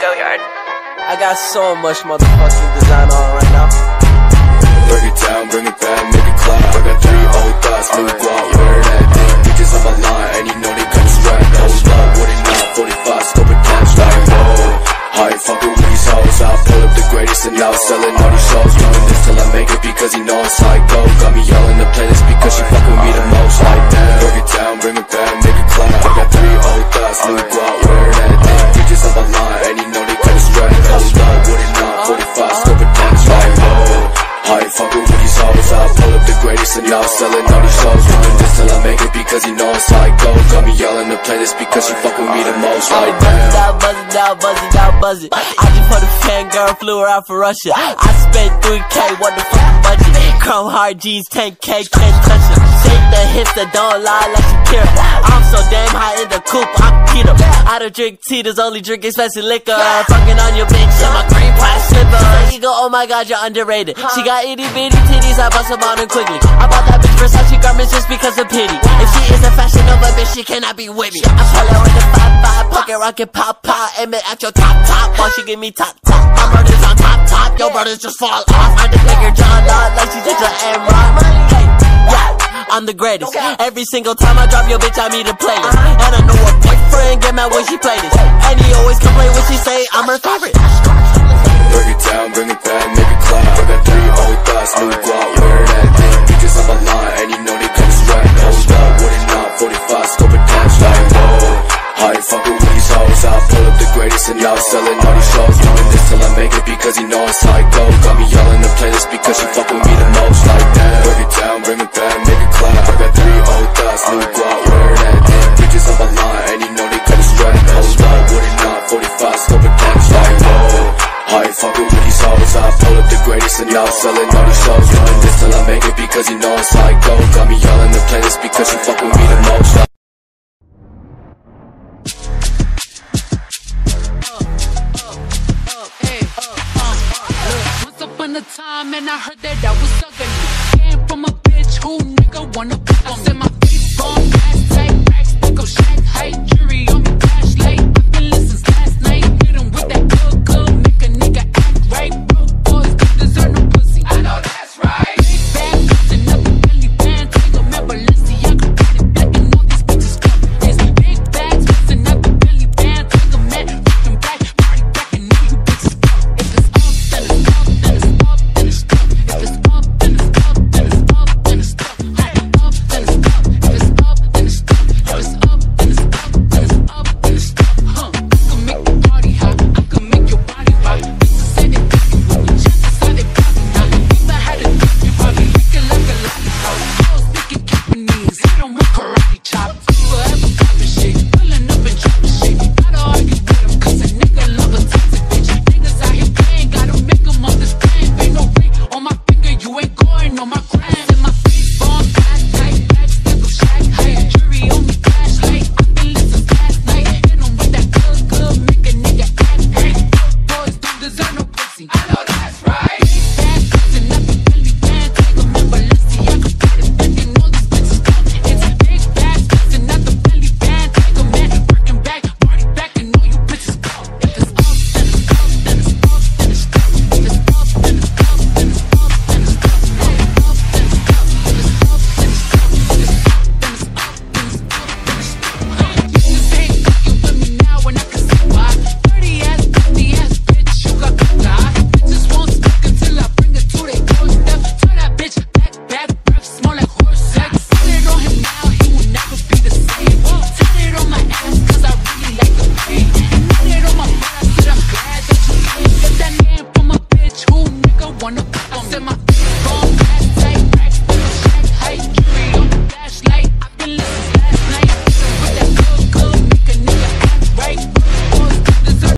go yard. I got so much motherfucking design on right now. Break it down, bring it back, make it clap. I got three old thoughts, new guap, wear that thing. Bitches on my line, and you know they come strapped. Hold up, what it not, 45, scope it cash like, whoa. I ain't fucking with these hoes, I pull up the greatest and now selling all these shows. Doing this till I make it because you know it's how it go. Got me yelling the playlist because she and now selling all these shows Doing this till I make it because you know it's how it goes Got me yelling the playlist because she fucking with me the most Like Buzz it out, buzz it out, buzz it out, buzz it. I just put a fan girl, flew her out for Russia. I spent 3K, what the fuck budget? Chrome hard jeans, 10K, can't touch it. Shake the hips that don't lie like Shakira. So damn high in the coop, I'm keto. I don't drink Tito's, only drink expensive liquor. Fucking on your bitch in my green plastic slipper. You go, oh my god, you're underrated. She got itty bitty titties, I bust them on her quickly. I bought that bitch Versace garments just because of pity. If she is a fashion Nova bitch, she cannot be with me. I'm pulling with the five five, pocket rocket pop pop, aim it at your top top. While she give me top top, my brother's on top top, your brothers just fall off. I just make her Lott like she just an Amron. Hey, yeah, I'm the greatest. Every single time I drop your bitch, I meet a playlist. Uh-huh. And I know her boyfriend get mad when she play this. And he always complain when she say I'm her favorite. Break it down, bring it back, make it clap. I got three old thoughts, new guap, wear that thing. Bitches on my line, and you know they come strapped Hold up, what it not, 45, scope it cash like, whoa. I ain't fucking with these hoes? I pull up the greatest and now selling all these shows. Doing this till I make it because you know it's how it goes greatest and now selling all these shows Doing this till I make it because you know it's it goes Got me yelling the playlist because you fuck with me the most Once upon a time, and I heard that I was ugly. Came from a bitch who nigga wanna fuck. On ground.